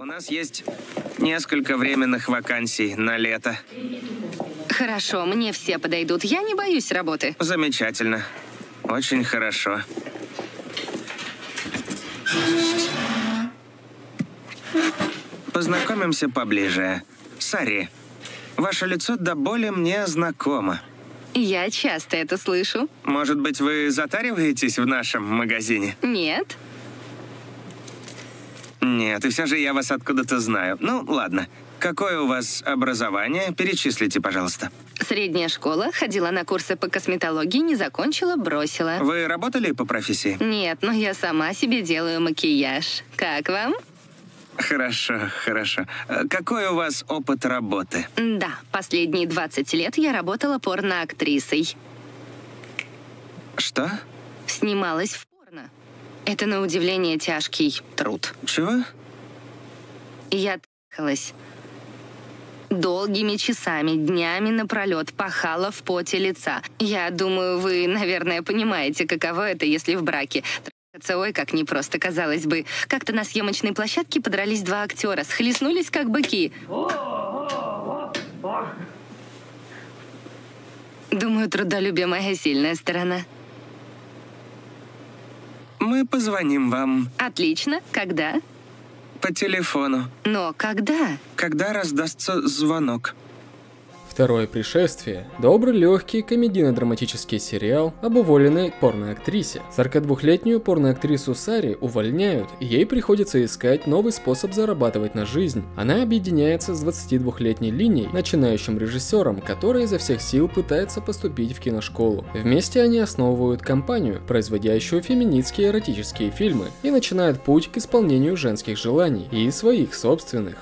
У нас есть несколько временных вакансий на лето. Хорошо, мне все подойдут. Я не боюсь работы. Замечательно. Очень хорошо. Познакомимся поближе. Сари, ваше лицо до боли мне знакомо. Я часто это слышу. Может быть, вы затариваетесь в нашем магазине? Нет? Нет, и все же я вас откуда-то знаю. Ну, ладно. Какое у вас образование? Перечислите, пожалуйста. Средняя школа, ходила на курсы по косметологии, не закончила, бросила. Вы работали по профессии? Нет, но я сама себе делаю макияж. Как вам? Хорошо, хорошо. Э, Какой у вас опыт работы? Да, последние 20 лет я работала порноактрисой. Что? Снималась в. Это, на удивление, тяжкий труд. Чего? Я трахалась. Долгими часами, днями напролет пахала в поте лица. Я думаю, вы, наверное, понимаете, каково это, если в браке. Трахаться, ой, как непросто, казалось бы. Как-то на съемочной площадке подрались два актера, схлестнулись как быки. Думаю, трудолюбие моя сильная сторона. Мы позвоним вам Отлично. Когда? по телефону, Но когда? когда раздастся звонок. Второе пришествие – добрый, легкий, комедийно-драматический сериал об уволенной порноактрисе. 42-летнюю порноактрису Сари увольняют, и ей приходится искать новый способ зарабатывать на жизнь. Она объединяется с 22-летней линией, начинающим режиссером, который изо всех сил пытается поступить в киношколу. Вместе они основывают компанию, производящую феминистские эротические фильмы, и начинают путь к исполнению женских желаний и своих собственных.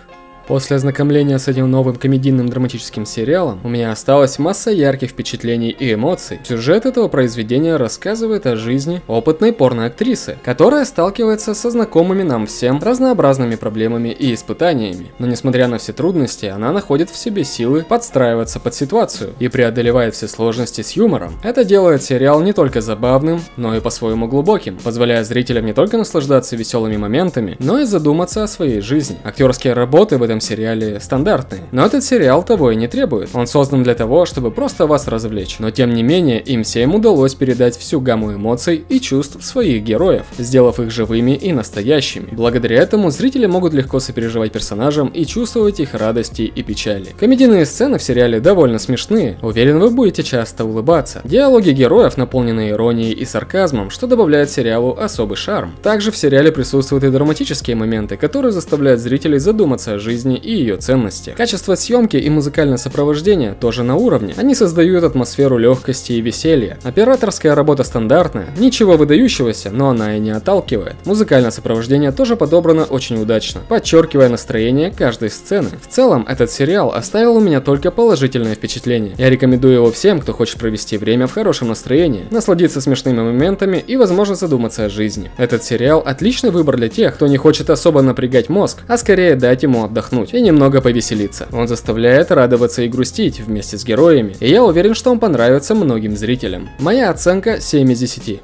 После ознакомления с этим новым комедийным драматическим сериалом у меня осталась масса ярких впечатлений и эмоций. Сюжет этого произведения рассказывает о жизни опытной порноактрисы, которая сталкивается со знакомыми нам всем разнообразными проблемами и испытаниями. Но несмотря на все трудности, она находит в себе силы подстраиваться под ситуацию и преодолевает все сложности с юмором. Это делает сериал не только забавным, но и по-своему глубоким, позволяя зрителям не только наслаждаться веселыми моментами, но и задуматься о своей жизни. Актерские работы в этом сериале стандартные. Но этот сериал того и не требует. Он создан для того, чтобы просто вас развлечь. Но тем не менее, им всем удалось передать всю гамму эмоций и чувств своих героев, сделав их живыми и настоящими. Благодаря этому зрители могут легко сопереживать персонажам и чувствовать их радости и печали. Комедийные сцены в сериале довольно смешные. Уверен, вы будете часто улыбаться. Диалоги героев наполнены иронией и сарказмом, что добавляет сериалу особый шарм. Также в сериале присутствуют и драматические моменты, которые заставляют зрителей задуматься о жизни и ее ценности. Качество съемки и музыкальное сопровождение тоже на уровне. Они создают атмосферу легкости и веселья. Операторская работа стандартная, ничего выдающегося, но она и не отталкивает. Музыкальное сопровождение тоже подобрано очень удачно, подчеркивая настроение каждой сцены. В целом, этот сериал оставил у меня только положительное впечатление. Я рекомендую его всем, кто хочет провести время в хорошем настроении, насладиться смешными моментами и, возможно, задуматься о жизни. Этот сериал отличный выбор для тех, кто не хочет особо напрягать мозг, а скорее дать ему отдохнуть и немного повеселиться. Он заставляет радоваться и грустить вместе с героями, и я уверен, что он понравится многим зрителям. Моя оценка 7 из 10.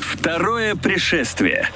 Второе пришествие.